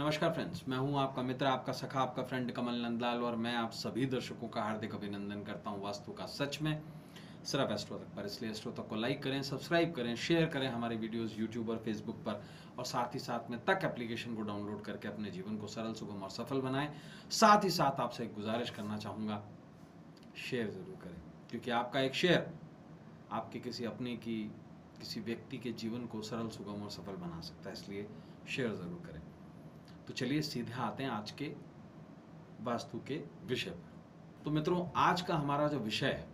नमस्कार फ्रेंड्स, मैं हूँ आपका मित्र, आपका सखा, आपका फ्रेंड कमल नंदलाल और मैं आप सभी दर्शकों का हार्दिक अभिनंदन करता हूँ वास्तु का सच में। सिर्फ़ एस्ट्रो तक पर, इसलिए एस्ट्रो तक को लाइक करें सब्सक्राइब करें शेयर करें हमारे वीडियोस यूट्यूब और फेसबुक पर और साथ ही साथ में तक एप्लीकेशन को डाउनलोड करके अपने जीवन को सरल, सुगम और सफल बनाएँ। साथ ही साथ आपसे एक गुजारिश करना चाहूँगा शेयर ज़रूर करें, क्योंकि आपका एक शेयर आपके किसी अपने की, किसी व्यक्ति के जीवन को सरल, सुगम और सफल बना सकता है, इसलिए शेयर ज़रूर करें। तो चलिए सीधे आते हैं आज के वास्तु के विषय पर। तो मित्रों, आज का हमारा जो विषय है,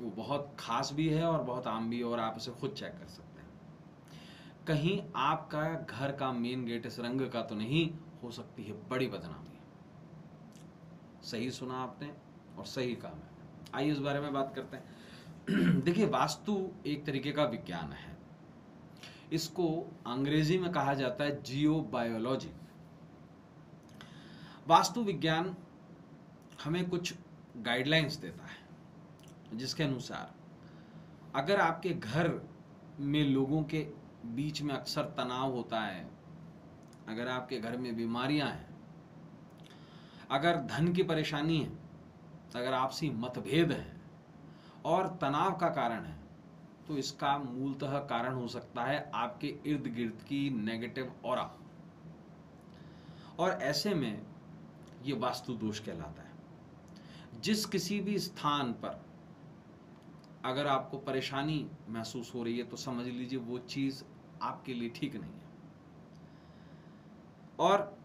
वो बहुत खास भी है और बहुत आम भी है और आप इसे खुद चेक कर सकते हैं। कहीं आपका घर का मेन गेट इस रंग का तो नहीं, हो सकती है बड़ी बदनामी। सही सुना आपने और सही काम है आइए इस बारे में बात करते हैं। देखिए, वास्तु एक तरीके का विज्ञान है। इसको अंग्रेज़ी में कहा जाता है जियो बायोलॉजी वास्तु विज्ञान हमें कुछ गाइडलाइंस देता है, जिसके अनुसार अगर आपके घर में लोगों के बीच में अक्सर तनाव होता है, अगर आपके घर में बीमारियाँ हैं, अगर धन की परेशानी है, अगर आपसी मतभेद है, और तनाव का कारण है तो इसका मूलतः कारण हो सकता है आपके इर्द गिर्द की नेगेटिव और और ऐसे में ये वास्तु दोष कहलाता है। जिस किसी भी स्थान पर अगर आपको परेशानी महसूस हो रही है तो समझ लीजिए वो चीज़ आपके लिए ठीक नहीं है। और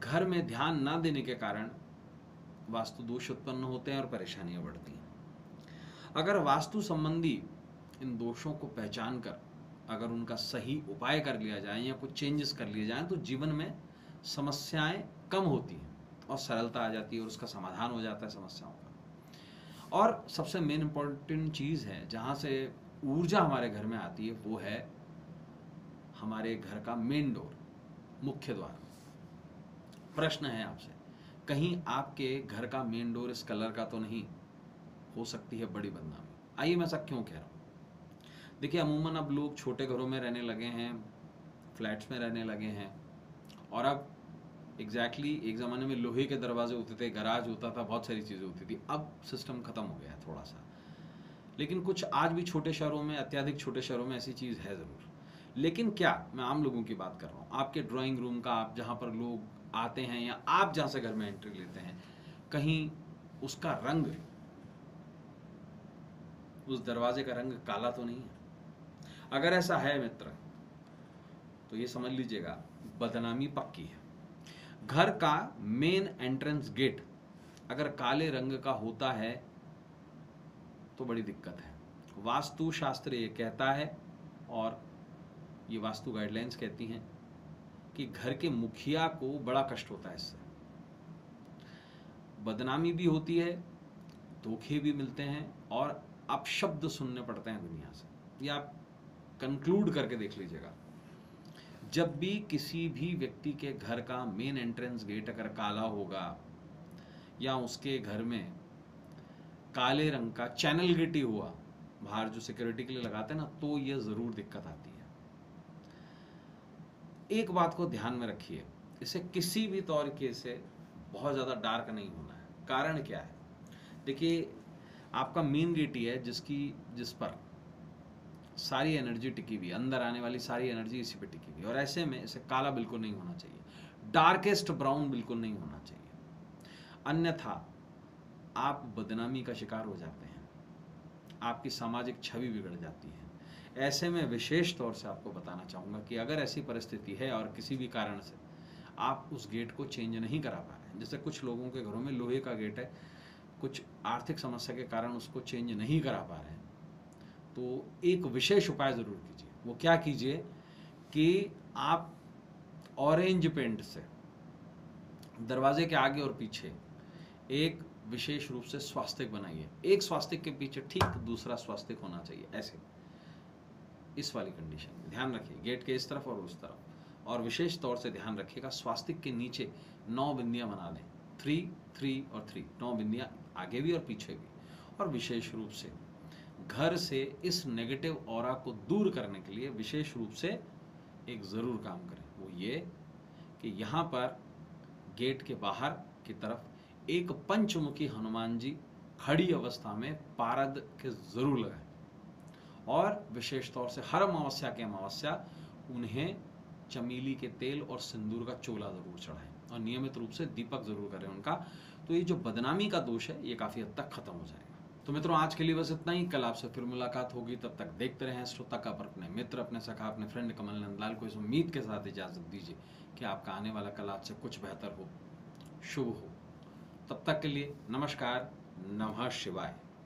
घर में ध्यान ना देने के कारण वास्तु दोष उत्पन्न होते हैं और परेशानियाँ बढ़ती हैं। अगर वास्तु संबंधी इन दोषों को पहचान कर अगर उनका सही उपाय कर लिया जाए या कुछ चेंजेस कर लिए जाए तो जीवन में समस्याएँ कम होती हैं। और सरलता आ जाती है और उसका समाधान हो जाता है समस्याओं का। और सबसे मेन इंपॉर्टेंट चीज़ है, जहाँ से ऊर्जा हमारे घर में आती है, वो है हमारे घर का मेन डोर मुख्य द्वार। प्रश्न है आपसे, कहीं आपके घर का मेन डोर इस कलर का तो नहीं? हो सकती है बड़ी बदनामी। आइए मैं ऐसा क्यों कह रहा हूँ? देखिए, अमूमन अब लोग छोटे घरों में रहने लगे हैं, फ्लैट्स में रहने लगे हैं, और अब एग्जैक्टली exactly, एक ज़माने में लोहे के दरवाजे होते थे गराज होता था, बहुत सारी चीज़ें होती थी। अब सिस्टम ख़त्म हो गया है थोड़ा सा लेकिन कुछ आज भी छोटे शहरों में, अत्याधिक छोटे शहरों में ऐसी चीज़ है ज़रूर। लेकिन क्या, मैं आम लोगों की बात कर रहा हूँ। आपके ड्राइंग रूम का, आप जहाँ पर लोग आते हैं या आप जहाँ से घर में एंट्री लेते हैं, कहीं उसका रंग, उस दरवाजे का रंग काला तो नहीं है? अगर ऐसा है मित्र तो ये समझ लीजिएगा, बदनामी पक्की है। घर का मेन एंट्रेंस गेट अगर काले रंग का होता है तो बड़ी दिक्कत है। वास्तु शास्त्र ये कहता है, और ये वास्तु गाइडलाइंस कहती हैं, कि घर के मुखिया को बड़ा कष्ट होता है इससे। बदनामी भी होती है, धोखे भी मिलते हैं, और अपशब्द सुनने पड़ते हैं दुनिया से। ये आप कंक्लूड करके देख लीजिएगा। जब भी किसी भी व्यक्ति के घर का मेन एंट्रेंस गेट अगर काला होगा, या उसके घर में काले रंग का चैनल गेट हुआ, बाहर जो सिक्योरिटी के लिए लगाते हैं ना तो यह ज़रूर दिक्कत आती है। एक बात को ध्यान में रखिए, इसे किसी भी तौर के से बहुत ज़्यादा डार्क नहीं होना है। कारण क्या है? देखिए, आपका मेन गेट ही है जिसकी, जिस पर सारी एनर्जी टिकी हुई, अंदर आने वाली सारी एनर्जी इसी पे टिकी हुई। और ऐसे में इसे काला बिल्कुल नहीं होना चाहिए। डार्केस्ट ब्राउन बिल्कुल नहीं होना चाहिए। अन्यथा, आप बदनामी का शिकार हो जाते हैं। आपकी सामाजिक छवि बिगड़ जाती है। ऐसे में विशेष तौर से आपको बताना चाहूँगा कि अगर ऐसी परिस्थिति है और किसी भी कारण से आप उस गेट को चेंज नहीं करा पा रहे हैं, जैसे कुछ लोगों के घरों में लोहे का गेट है, कुछ आर्थिक समस्या के कारण उसको चेंज नहीं करा पा रहे हैं तो एक विशेष उपाय ज़रूर कीजिए। वो क्या कीजिए कि आप ऑरेंज पेंट से दरवाजे के आगे और पीछे एक विशेष रूप से स्वास्तिक बनाइए। एक स्वास्तिक के पीछे ठीक दूसरा स्वास्तिक होना चाहिए, ऐसे। इस वाली कंडीशन में ध्यान रखिए गेट के इस तरफ़ और उस तरफ़। और विशेष तौर से ध्यान रखिएगा, स्वास्तिक के नीचे नौ बिंदियाँ बना लें। थ्री थ्री और थ्री नौ बिंदियाँ आगे भी और पीछे भी। और विशेष रूप से घर से इस नेगेटिव और को दूर करने के लिए विशेष रूप से एक ज़रूर काम करें। वो ये कि यहाँ पर गेट के बाहर की तरफ़ एक पंचमुखी हनुमान जी खड़ी अवस्था में पारद के ज़रूर लगाए। और विशेष तौर से हर अमावस्या के अमावस्या उन्हें चमेली के तेल और सिंदूर का चोला ज़रूर चढ़ाएँ और नियमित रूप से दीपक ज़रूर करें उनका। तो ये जो बदनामी का दोष है, ये काफ़ी हद तक खत्म हो जाएगा। तो मित्रों, आज के लिए बस इतना ही। कल आपसे फिर मुलाकात होगी। तब तक देखते रहें, श्रोता का पर अपने मित्र, अपने सखा, अपने फ्रेंड कमल नंदलाल को इस उम्मीद के साथ इजाज़त दीजिए कि आपका आने वाला कल आपसे कुछ बेहतर हो, शुभ हो। तब तक के लिए नमस्कार, नमः शिवाय।